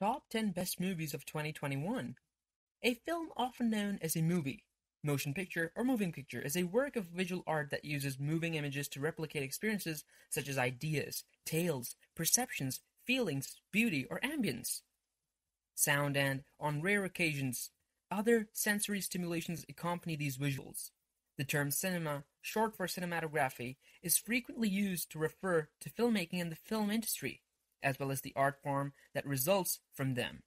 Top 10 Best Movies of 2021. A film often known as a movie, motion picture, or moving picture is a work of visual art that uses moving images to replicate experiences such as ideas, tales, perceptions, feelings, beauty, or ambience. Sound and, on rare occasions, other sensory stimulations accompany these visuals. The term cinema, short for cinematography, is frequently used to refer to filmmaking and the film industry as well as the art form that results from them.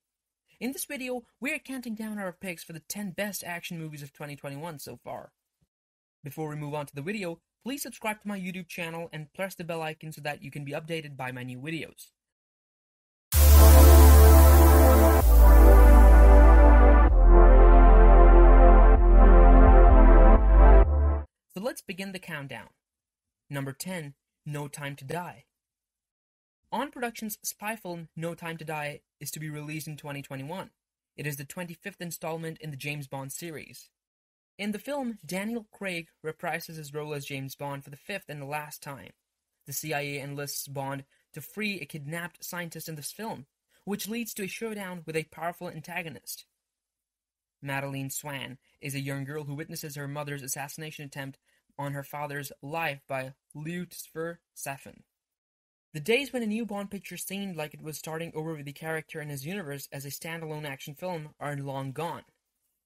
In this video, we are counting down our picks for the 10 best action movies of 2021 so far. Before we move on to the video, please subscribe to my YouTube channel and press the bell icon so that you can be updated by my new videos. So let's begin the countdown. Number 10, No Time to Die. Eon Productions' spy film No Time to Die is to be released in 2021. It is the 25th installment in the James Bond series. In the film, Daniel Craig reprises his role as James Bond for the fifth and the last time. The CIA enlists Bond to free a kidnapped scientist in this film, which leads to a showdown with a powerful antagonist. Madeleine Swann is a young girl who witnesses her mother's assassination attempt on her father's life by Lyutsifer Safin. The days when a new Bond picture seemed like it was starting over with the character and his universe as a standalone action film are long gone.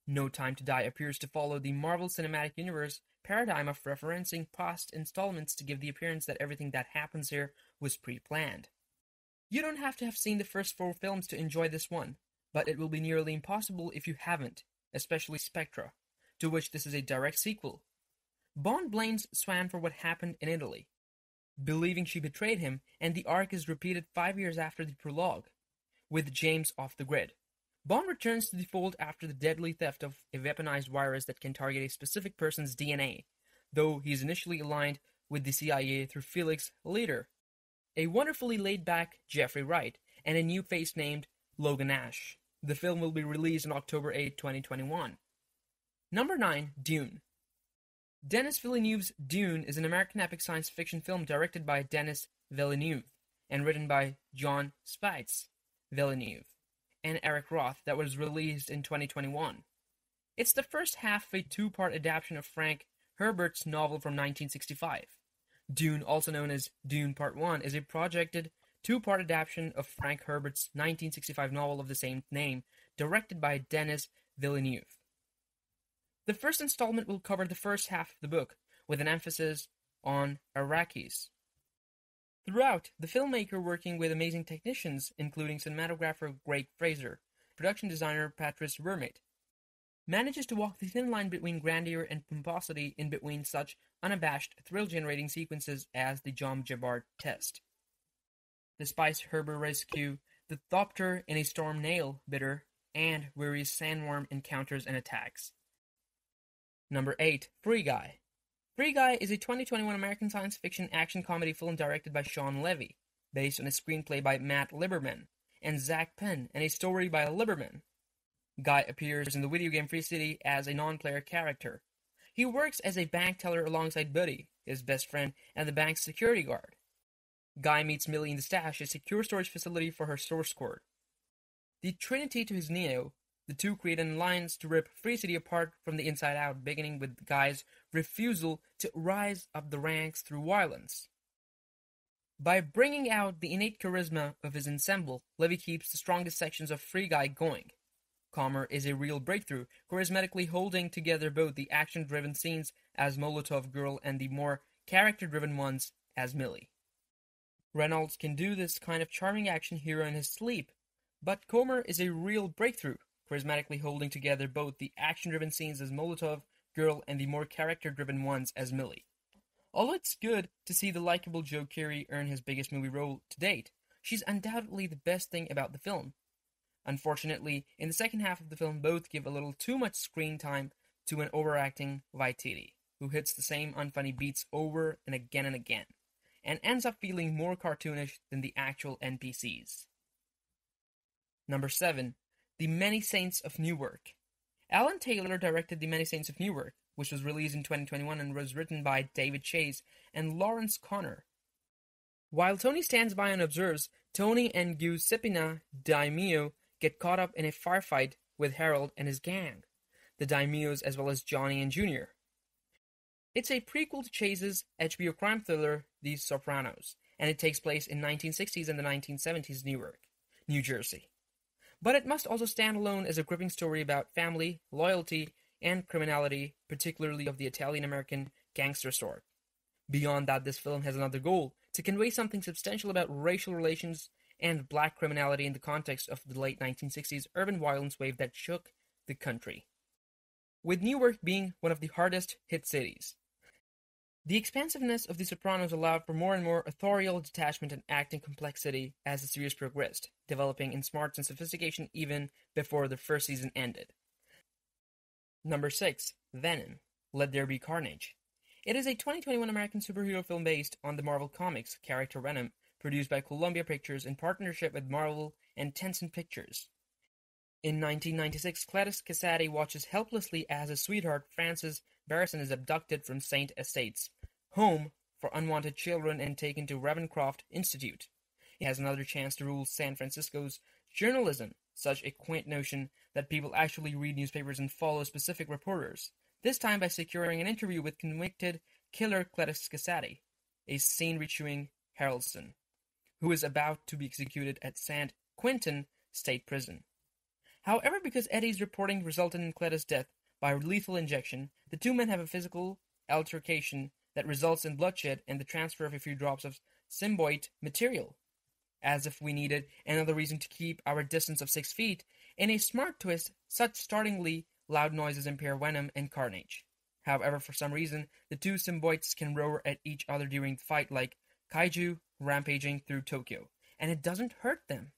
No Time to Die appears to follow the Marvel Cinematic Universe paradigm of referencing past installments to give the appearance that everything that happens here was pre-planned. You don't have to have seen the first four films to enjoy this one, but it will be nearly impossible if you haven't, especially Spectre, to which this is a direct sequel. Bond blames Swann for what happened in Italy, believing she betrayed him, and the arc is repeated five years after the prologue, with James off the grid. Bond returns to the fold after the deadly theft of a weaponized virus that can target a specific person's DNA, though he is initially aligned with the CIA through Felix Leiter, a wonderfully laid back Jeffrey Wright, and a new face named Logan Ash. The film will be released on October 8, 2021. Number 9, Dune. Denis Villeneuve's Dune is an American epic science fiction film directed by Denis Villeneuve and written by Jon Spaihts Villeneuve and Eric Roth that was released in 2021. It's the first half of a two-part adaptation of Frank Herbert's novel from 1965. Dune, also known as Dune Part 1, is a projected two-part adaptation of Frank Herbert's 1965 novel of the same name, directed by Denis Villeneuve. The first installment will cover the first half of the book, with an emphasis on Arrakis. Throughout, the filmmaker working with amazing technicians, including cinematographer Greig Fraser, production designer Patrice Vermette, manages to walk the thin line between grandeur and pomposity in between such unabashed, thrill-generating sequences as the Gom Jabbar test. The Spice Herber rescue, the Thopter in a storm nail bitter, and Weary's sandworm encounters and attacks. Number 8. Free Guy. Free Guy is a 2021 American science fiction action comedy film directed by Shawn Levy, based on a screenplay by Matt Lieberman and Zak Penn, and a story by Lieberman. Guy appears in the video game Free City as a non-player character. He works as a bank teller alongside Buddy, his best friend, and the bank's security guard. Guy meets Millie in the stash, a secure storage facility for her source code. The Trinity to his Neo the two create an alliance to rip Free City apart from the inside out, beginning with Guy's refusal to rise up the ranks through violence. By bringing out the innate charisma of his ensemble, Levy keeps the strongest sections of Free Guy going. Comer is a real breakthrough, charismatically holding together both the action-driven scenes as Molotov Girl and the more character-driven ones as Millie. Reynolds can do this kind of charming action hero in his sleep, but Comer is a real breakthrough, charismatically holding together both the action-driven scenes as Molotov Girl and the more character-driven ones as Millie. Although it's good to see the likable Joe Keery earn his biggest movie role to date, she's undoubtedly the best thing about the film. Unfortunately, in the second half of the film, both give a little too much screen time to an overacting Waititi, who hits the same unfunny beats over and again and again, and ends up feeling more cartoonish than the actual NPCs. Number 7. The Many Saints of Newark. Alan Taylor directed The Many Saints of Newark, which was released in 2021 and was written by David Chase and Lawrence Konner. While Tony stands by and observes, Tony and Giuseppina Daimio get caught up in a firefight with Harold and his gang, the Daimyos as well as Johnny and Junior. It's a prequel to Chase's HBO crime thriller The Sopranos, and it takes place in 1960s and the 1970s Newark, New Jersey. But it must also stand alone as a gripping story about family, loyalty, and criminality, particularly of the Italian American gangster sort. Beyond that, this film has another goal to convey something substantial about racial relations and black criminality in the context of the late 1960s urban violence wave that shook the country. With Newark being one of the hardest hit cities, the expansiveness of The Sopranos allowed for more and more authorial detachment and acting complexity as the series progressed, developing in smarts and sophistication even before the first season ended. Number 6. Venom. Let There Be Carnage. It is a 2021 American superhero film based on the Marvel Comics character Venom, produced by Columbia Pictures in partnership with Marvel and Tencent Pictures. In 1996, Cletus Kasady watches helplessly as his sweetheart, Frances Barrison, is abducted from Saint Estes, home for unwanted children, and taken to Ravencroft Institute. He has another chance to rule San Francisco's journalism, such a quaint notion that people actually read newspapers and follow specific reporters, this time by securing an interview with convicted killer Cletus Kasady, a scene-rechewing Harrelson, who is about to be executed at San Quentin State Prison. However, because Eddie's reporting resulted in Cletus' death by lethal injection, the two men have a physical altercation that results in bloodshed and the transfer of a few drops of symbiote material. As if we needed another reason to keep our distance of six feet, in a smart twist, such startlingly loud noises impair Venom and Carnage. However, for some reason, the two symbiotes can roar at each other during the fight like kaiju rampaging through Tokyo, and it doesn't hurt them.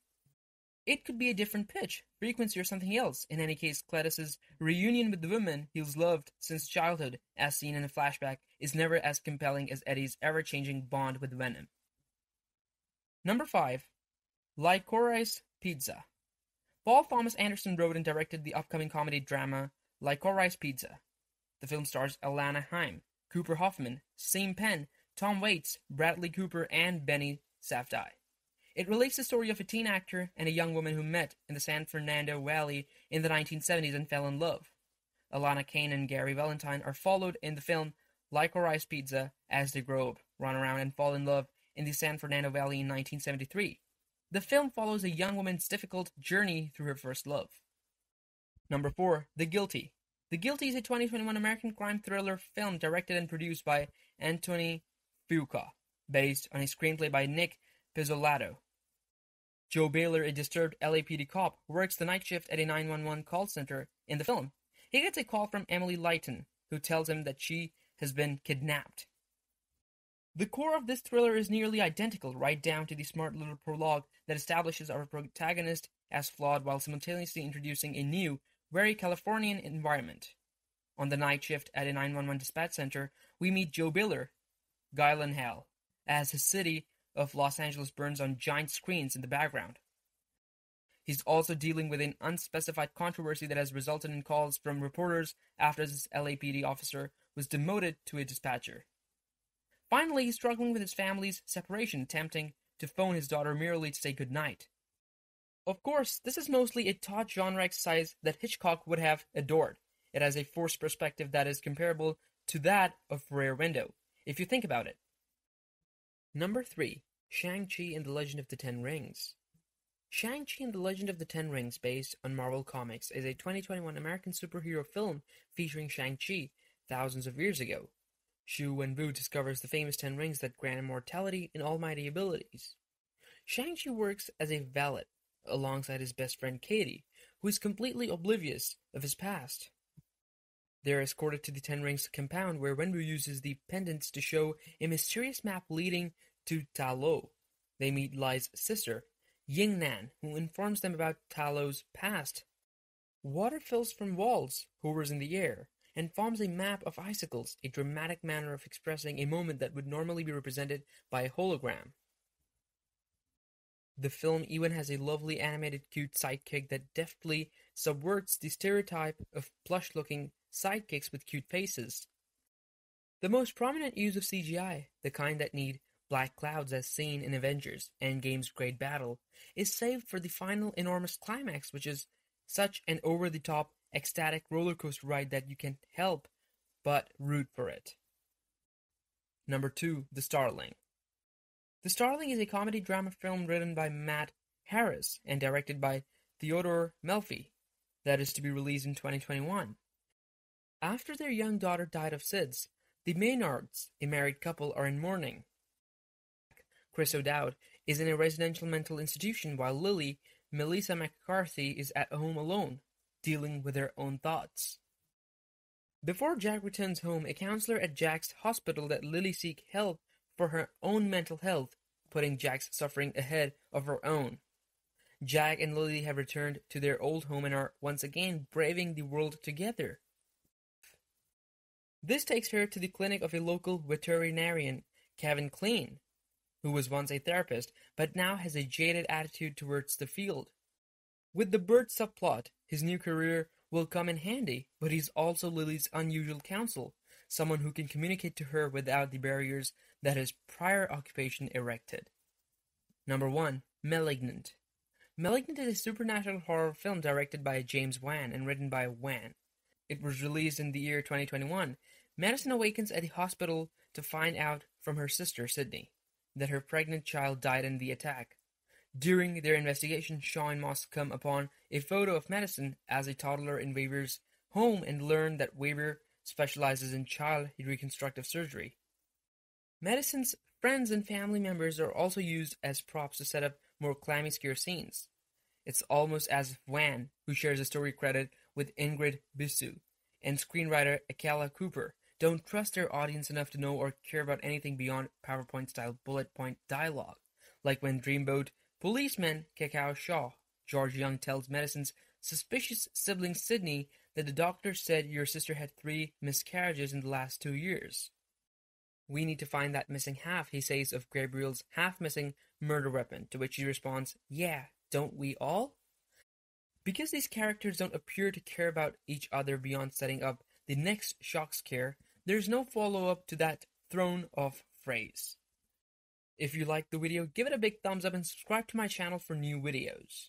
It could be a different pitch, frequency, or something else. In any case, Cletus's reunion with the woman he's loved since childhood, as seen in a flashback, is never as compelling as Eddie's ever-changing bond with Venom. Number 5. Licorice Pizza Paul Thomas Anderson wrote and directed the upcoming comedy drama Licorice Pizza. The film stars Alana Haim, Cooper Hoffman, Sean Penn, Tom Waits, Bradley Cooper, and Benny Safdie. It relates the story of a teen actor and a young woman who met in the San Fernando Valley in the 1970s and fell in love. Alana Kane and Gary Valentine are followed in the film Licorice Pizza as they grow up, run around, and fall in love in the San Fernando Valley in 1973. The film follows a young woman's difficult journey through her first love. Number 4. The Guilty. The Guilty is a 2021 American crime thriller film directed and produced by Anthony Fuqua, based on a screenplay by Nic Pizzolatto. Joe Baylor, a disturbed LAPD cop, works the night shift at a 911 call center in the film. He gets a call from Emily Lighton, who tells him that she has been kidnapped. The core of this thriller is nearly identical, right down to the smart little prologue that establishes our protagonist as flawed while simultaneously introducing a new, very Californian environment. On the night shift at a 911 dispatch center, we meet Joe Baylor, Gyllenhaal, as his city of Los Angeles burns on giant screens in the background. He's also dealing with an unspecified controversy that has resulted in calls from reporters after this LAPD officer was demoted to a dispatcher. Finally, he's struggling with his family's separation, attempting to phone his daughter merely to say goodnight. Of course, this is mostly a taut genre exercise that Hitchcock would have adored. It has a forced perspective that is comparable to that of Rear Window, if you think about it. Number 3. Shang-Chi and the Legend of the Ten Rings. Shang-Chi and the Legend of the Ten Rings, based on Marvel Comics, is a 2021 American superhero film featuring Shang-Chi thousands of years ago. Xu Wenwu discovers the famous Ten Rings that grant immortality and almighty abilities. Shang-Chi works as a valet alongside his best friend Katie, who is completely oblivious of his past. They are escorted to the Ten Rings compound where Wenwu uses the pendants to show a mysterious map leading to Ta Lo. They meet Lai's sister, Ying Nan, who informs them about Ta Lo's past. Water fills from walls, hovers in the air, and forms a map of icicles, a dramatic manner of expressing a moment that would normally be represented by a hologram. The film even has a lovely animated cute sidekick that deftly subverts the stereotype of plush-looking sidekicks with cute faces. The most prominent use of CGI, the kind that need Black Clouds as seen in Avengers Endgame's great battle, is saved for the final enormous climax, which is such an over-the-top, ecstatic roller coaster ride that you can't help but root for it. Number 2. The Starling The Starling is a comedy drama film written by Matt Harris and directed by Theodore Melfi that is to be released in 2021. After their young daughter died of SIDS, the Maynards, a married couple, are in mourning. Chris O'Dowd is in a residential mental institution while Lily, Melissa McCarthy, is at home alone, dealing with her own thoughts. Before Jack returns home, a counselor at Jack's hospital that Lily seek help for her own mental health, putting Jack's suffering ahead of her own. Jack and Lily have returned to their old home and are once again braving the world together. This takes her to the clinic of a local veterinarian, Kevin Kline, who was once a therapist but now has a jaded attitude towards the field. With the bird subplot, his new career will come in handy, but he's also Lily's unusual counsel, someone who can communicate to her without the barriers that his prior occupation erected. Number 1. Malignant. Malignant is a supernatural horror film directed by James Wan and written by Wan. It was released in the year 2021. Madison awakens at the hospital to find out from her sister, Sydney, that her pregnant child died in the attack. During their investigation, Shaw and Moss come upon a photo of Madison as a toddler in Weaver's home and learn that Weaver specializes in child reconstructive surgery. Madison's friends and family members are also used as props to set up more clammy scare scenes. It's almost as if Wan, who shares a story credit with Ingrid Bisu, and screenwriter Akela Cooper, don't trust their audience enough to know or care about anything beyond PowerPoint-style bullet point dialogue, like when Dreamboat policeman Kekoa Shaw, George Young tells Madison's suspicious sibling Sydney that the doctor said your sister had three miscarriages in the last two years. We need to find that missing half, he says of Gabriel's half-missing murder weapon, to which he responds, Yeah, don't we all? Because these characters don't appear to care about each other beyond setting up the next shock scare, there's no follow-up to that thrown off phrase. If you liked the video, give it a big thumbs up and subscribe to my channel for new videos.